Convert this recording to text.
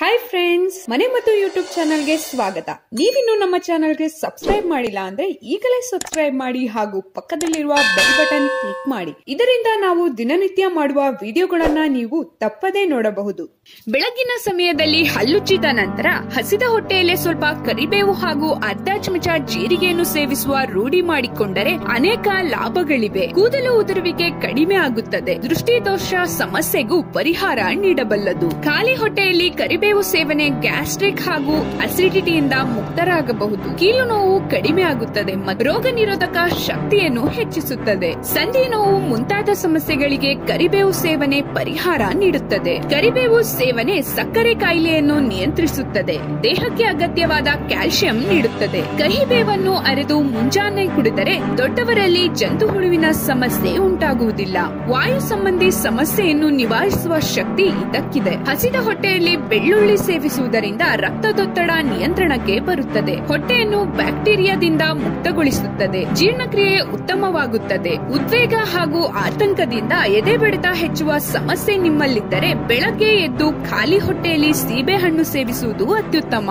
Hi friends ಮನೆ ಮತ್ತು YouTube ಚಾನಲ್ಗೆ ಸ್ವಾಗತ. ನೀವಿನ್ನು ನಮ್ಮ ಚಾನಲ್ಗೆ ಸಬ್ಸ್ಕ್ರೈಬ್ ಮಾಡಿಲ್ಲ ಅಂದ್ರೆ ಈಗಲೇ ಸಬ್ಸ್ಕ್ರೈಬ್ ಮಾಡಿ ಹಾಗೂ ಪಕ್ಕದಲ್ಲಿರುವ ಬೆಲ್ ಬಟನ್ ಕ್ಲಿಕ್ ಮಾಡಿ. ಇದರಿಂದ ನಾವು ದಿನನಿತ್ಯ ಮಾಡುವ ವಿಡಿಯೋಗಳನ್ನ ನೀವು ತಪ್ಪದೇ ನೋಡಬಹುದು. ಬೆಳಗಿನ ಸಮಯದಲ್ಲಿ ಹಲ್ಲುಚ್ಚಿದ ನಂತರ ಹಸಿದ ಹೊಟ್ಟೆಯಲ್ಲಿ ಸ್ವಲ್ಪ ಕರಿಬೇವು ಹಾಗೂ ಅರ್ಧ ಚಮಚ ಜೀರಿಗೆಯನ್ನು ಸೇವಿಸುವ ರೂಢಿ ಮಾಡಿಕೊಂಡರೆ ಅನೇಕ ಲಾಭಗಳಿವೆ. ಕೂದಲು ಉದುರುವಿಕೆ ಕಡಿಮೆ ಆಗುತ್ತದೆ. ದೃಷ್ಟಿದೋಷ ಸಮಸ್ಯೆಗೂ ಪರಿಹಾರ ನೀಡಬಲ್ಲದು. ಖಾಲಿ ಹೊಟ್ಟೆಯಲ್ಲಿ ಕರಿಬೇವು ಸೇವನೆ ಗ್ಯಾಸ್ಟ್ರಿಕ್ ಹಾಗೂ ಅಸಿಡಿಟಿಯಿಂದ ಮುಕ್ತರಾಗಬಹುದು. ಕೀಲು ನೋವು ಕಡಿಮೆ ಆಗುತ್ತದೆ ಮತ್ತು ರೋಗ ನಿರೋಧಕ ಶಕ್ತಿಯನ್ನು ಹೆಚ್ಚಿಸುತ್ತದೆ. ಸಂಧಿ ನೋವು ಮುಂತಾದ ಸಮಸ್ಯೆಗಳಿಗೆ ಕರಿಬೇವು ಸೇವನೆ ಪರಿಹಾರ ನೀಡುತ್ತದೆ. ಕರಿಬೇವು ಸೇವನೆ ಸಕ್ಕರೆ ಕಾಯಿಲೆಯನ್ನು ನಿಯಂತ್ರಿಸುತ್ತದೆ. ದೇಹಕ್ಕೆ ಅಗತ್ಯವಾದ ಕ್ಯಾಲ್ಸಿಯಂ ನೀಡುತ್ತದೆ. ಕಹಿಬೇವನ್ನು ಅರೆದು ಮುಂಜಾನೆ ಕುಡಿದರೆ ದೊಡ್ಡವರಲ್ಲಿ ಜಂತು ಹುಳುವಿನ ಸಮಸ್ಯೆ ಉಂಟಾಗುವುದಿಲ್ಲ. ವಾಯು ಸಂಬಂಧಿ ಸಮಸ್ಯೆಯನ್ನು ನಿವಾರಿಸುವ ಶಕ್ತಿ ಇದಕ್ಕಿದೆ. ಹಸಿದ ಹೊಟ್ಟೆಯಲ್ಲಿ ಬೆಳ್ಳುಳ್ಳಿ ಸೇವಿಸುವುದರಿಂದ ರಕ್ತದೊತ್ತಡ ನಿಯಂತ್ರಣಕ್ಕೆ ಬರುತ್ತದೆ. ಹೊಟ್ಟೆಯನ್ನು ಬ್ಯಾಕ್ಟೀರಿಯಾದಿಂದ ಮುಕ್ತಗೊಳಿಸುತ್ತದೆ. ಜೀರ್ಣಕ್ರಿಯೆ ಉತ್ತಮವಾಗುತ್ತದೆ. ಉದ್ವೇಗ ಹಾಗೂ ಆತಂಕದಿಂದ ಎದೆ ಬಡಿತ ಹೆಚ್ಚುವ ಸಮಸ್ಯೆ ನಿಮ್ಮಲ್ಲಿದ್ದರೆ ಬೆಳಗ್ಗೆ ಎದ್ದು ಖಾಲಿ ಹೊಟ್ಟೆಯಲ್ಲಿ ಸೀಬೆಹಣ್ಣು ಸೇವಿಸುವುದು ಅತ್ಯುತ್ತಮ.